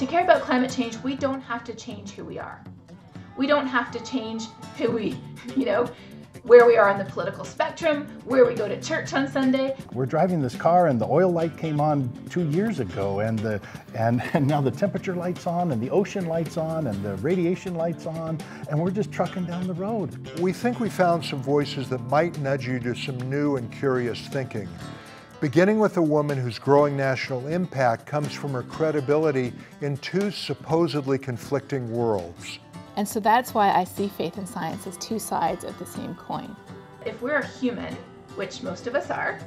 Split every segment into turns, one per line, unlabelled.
To care about climate change, we don't have to change who we are. We don't have to change who we, you know, where we are on the political spectrum, where we go to church on Sunday.
We're driving this car and the oil light came on two years ago and the and, and now the temperature light's on and the ocean light's on and the radiation light's on and we're just trucking down the road.
We think we found some voices that might nudge you to some new and curious thinking. Beginning with a woman whose growing national impact comes from her credibility in two supposedly conflicting worlds.
And so that's why I see faith and science as two sides of the same coin.
If we're a human, which most of us are,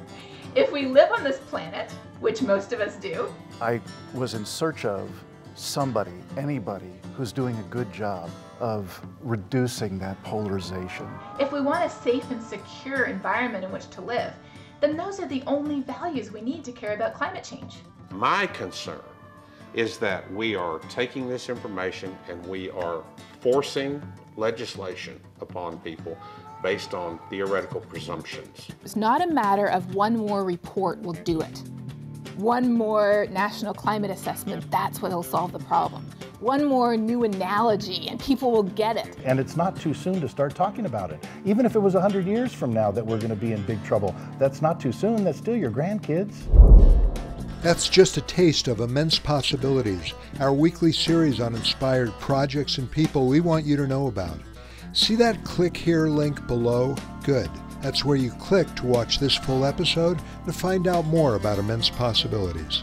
if we live on this planet, which most of us do,
I was in search of somebody, anybody, who's doing a good job of reducing that polarization.
if we want a safe and secure environment in which to live, then those are the only values we need to care about climate change.
My concern is that we are taking this information and we are forcing legislation upon people based on theoretical presumptions.
It's not a matter of one more report will do it. One more national climate assessment, hmm. that's what will solve the problem. One more new analogy and people will get it.
And it's not too soon to start talking about it. Even if it was 100 years from now that we're going to be in big trouble, that's not too soon. That's still your grandkids.
That's just a taste of immense possibilities, our weekly series on inspired projects and people we want you to know about. See that click here link below? Good. That's where you click to watch this full episode to find out more about immense possibilities.